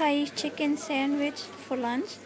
Thai chicken sandwich for lunch.